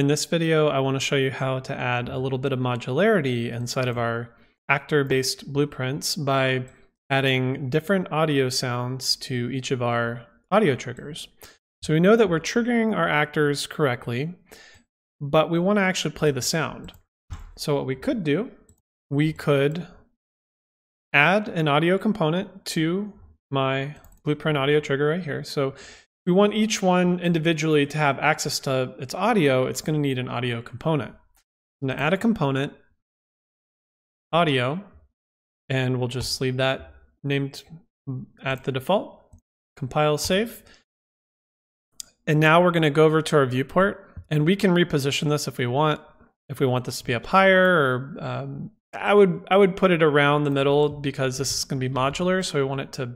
In this video, I want to show you how to add a little bit of modularity inside of our actor-based blueprints by adding different audio sounds to each of our audio triggers. So we know that we're triggering our actors correctly, but we want to actually play the sound. So what we could do, we could add an audio component to my blueprint audio trigger right here. So we want each one individually to have access to its audio, it's going to need an audio component. I'm going to add a component, audio, and we'll just leave that named at the default. Compile, save. And now we're going to go over to our viewport, and we can reposition this if we want. If we want this to be up higher, or um, I would I would put it around the middle because this is going to be modular, so we want it to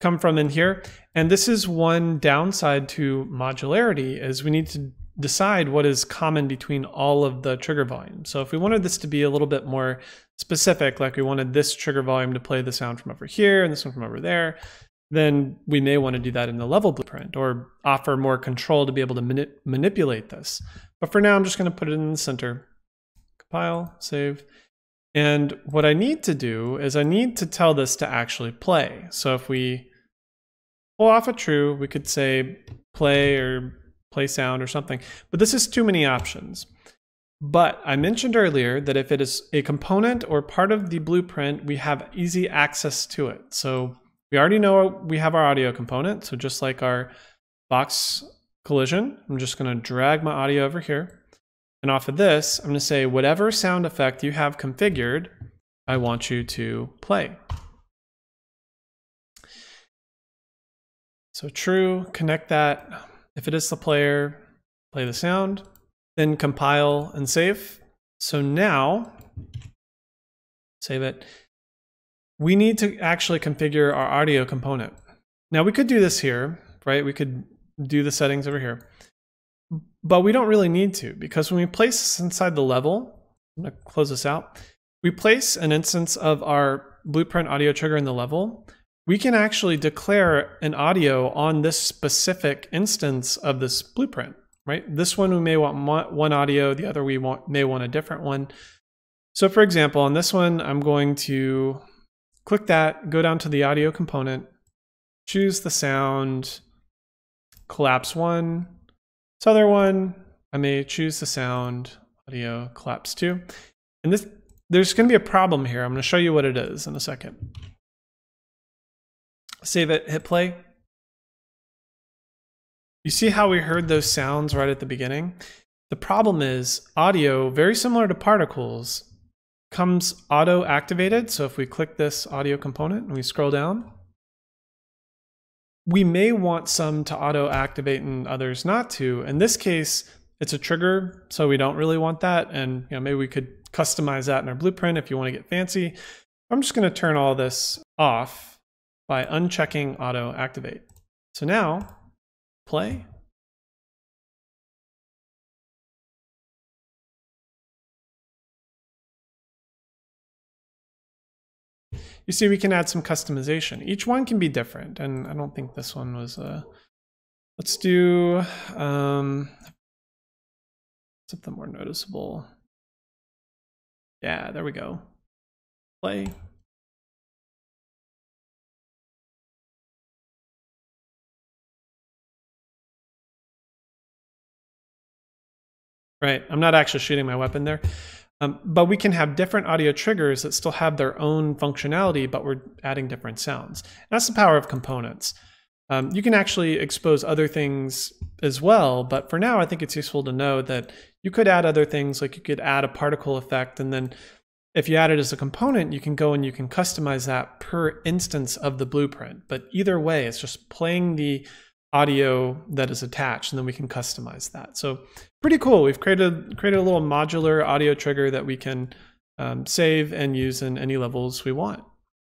come from in here. And this is one downside to modularity is we need to decide what is common between all of the trigger volumes. So if we wanted this to be a little bit more specific, like we wanted this trigger volume to play the sound from over here and this one from over there, then we may want to do that in the level blueprint or offer more control to be able to mani manipulate this. But for now, I'm just going to put it in the center. Compile, save. And what I need to do is I need to tell this to actually play. So if we pull off a true, we could say play or play sound or something, but this is too many options. But I mentioned earlier that if it is a component or part of the blueprint, we have easy access to it. So we already know we have our audio component. So just like our box collision, I'm just gonna drag my audio over here. And off of this, I'm going to say whatever sound effect you have configured, I want you to play. So true, connect that. If it is the player, play the sound, then compile and save. So now, save it. We need to actually configure our audio component. Now we could do this here, right? We could do the settings over here. But we don't really need to because when we place this inside the level, I'm to close this out. We place an instance of our blueprint audio trigger in the level. We can actually declare an audio on this specific instance of this blueprint, right? This one we may want one audio, the other we want, may want a different one. So for example, on this one, I'm going to click that, go down to the audio component, choose the sound, collapse one, this other one, I may choose the sound, audio, collapse two. And this, there's going to be a problem here. I'm to show you what it is in a second. Save it, hit play. You see how we heard those sounds right at the beginning? The problem is audio, very similar to particles, comes auto activated. So if we click this audio component and we scroll down, we may want some to auto activate and others not to. In this case, it's a trigger, so we don't really want that. And you know, maybe we could customize that in our blueprint if you want to get fancy. I'm just going to turn all this off by unchecking auto activate. So now, play. you see we can add some customization. Each one can be different, and I don't think this one was, uh, let's do um, something more noticeable. Yeah, there we go. Play. Right, I'm not actually shooting my weapon there. Um, but we can have different audio triggers that still have their own functionality, but we're adding different sounds. And that's the power of components. Um, you can actually expose other things as well, but for now, I think it's useful to know that you could add other things, like you could add a particle effect, and then if you add it as a component, you can go and you can customize that per instance of the blueprint. But either way, it's just playing the audio that is attached, and then we can customize that. So pretty cool. We've created created a little modular audio trigger that we can um, save and use in any levels we want.